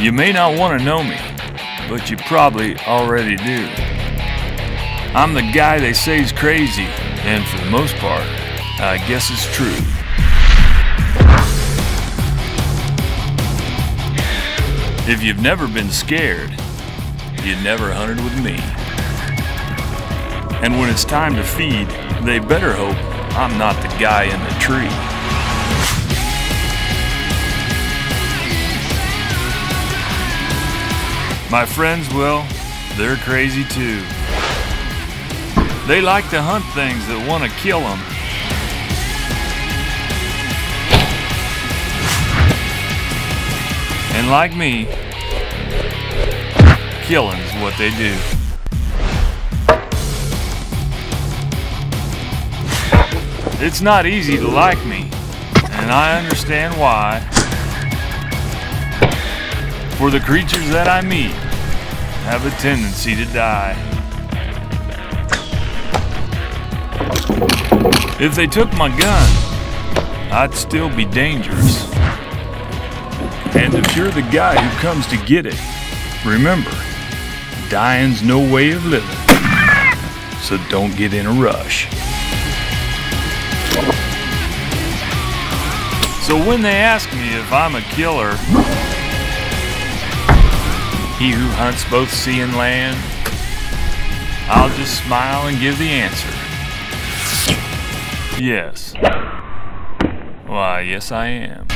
You may not want to know me, but you probably already do. I'm the guy they say is crazy, and for the most part, I guess it's true. If you've never been scared, you never hunted with me. And when it's time to feed, they better hope I'm not the guy in the tree. My friends, well, they're crazy too. They like to hunt things that want to kill them. And like me, killing's what they do. It's not easy to like me, and I understand why. For the creatures that I meet have a tendency to die. If they took my gun, I'd still be dangerous. And if you're the guy who comes to get it, remember, dying's no way of living. So don't get in a rush. So when they ask me if I'm a killer, he who hunts both sea and land, I'll just smile and give the answer. Yes. Why, yes, I am.